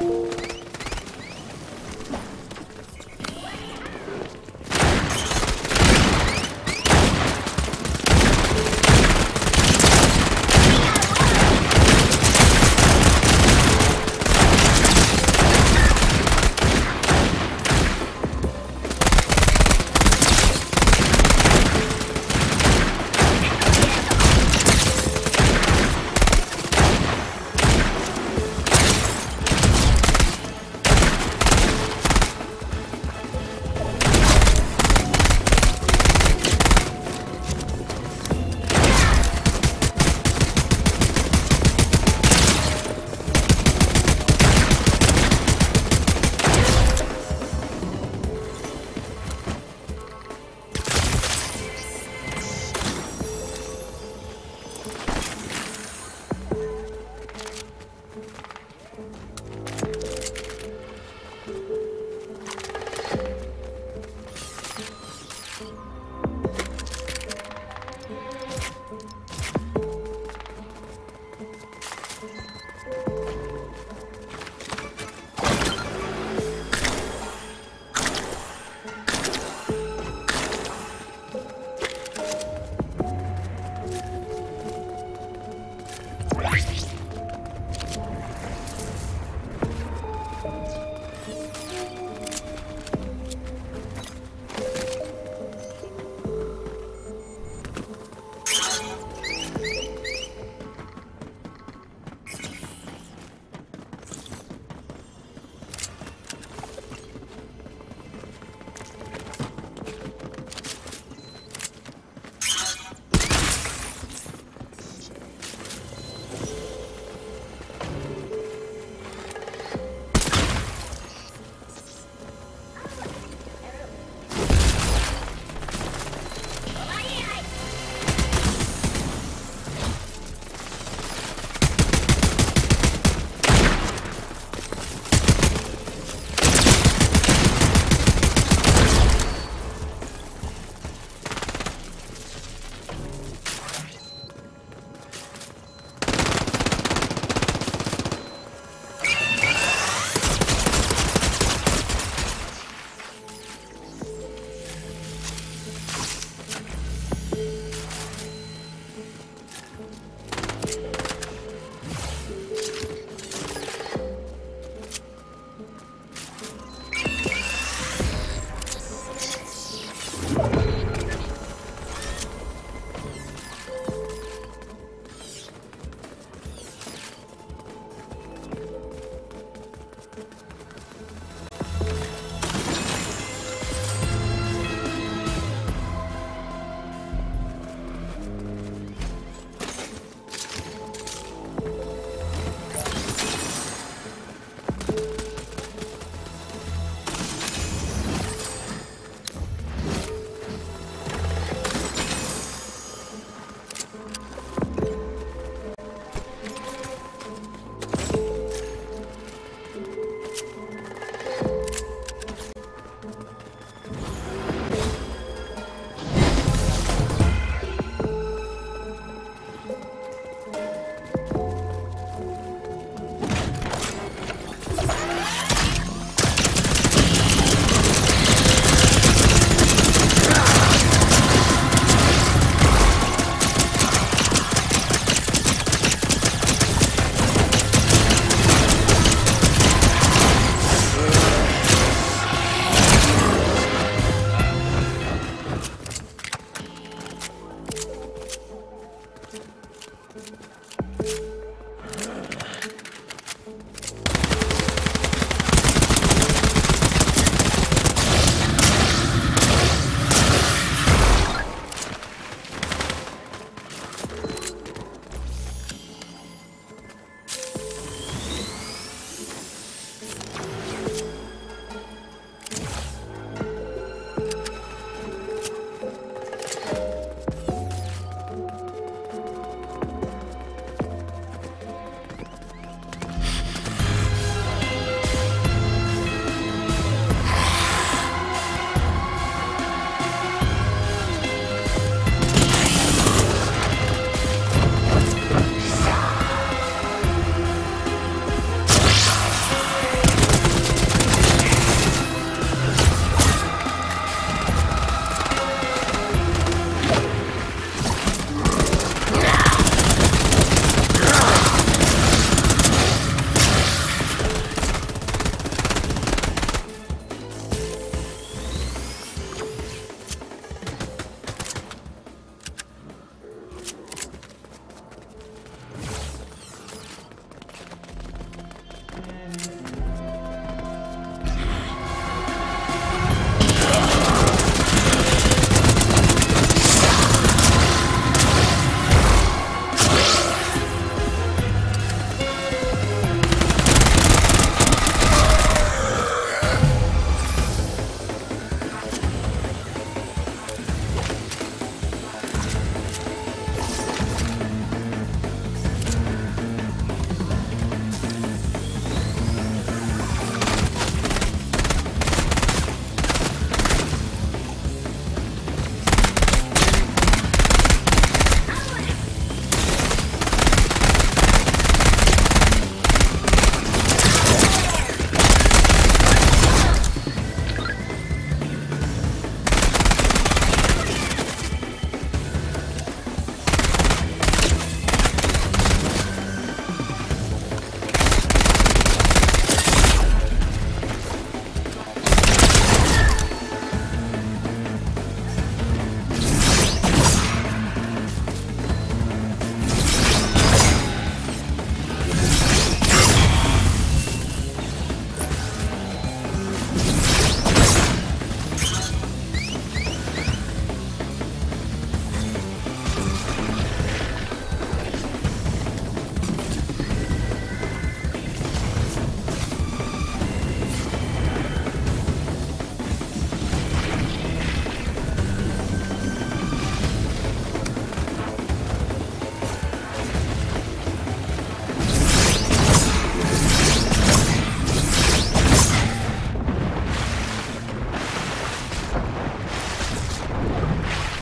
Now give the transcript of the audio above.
you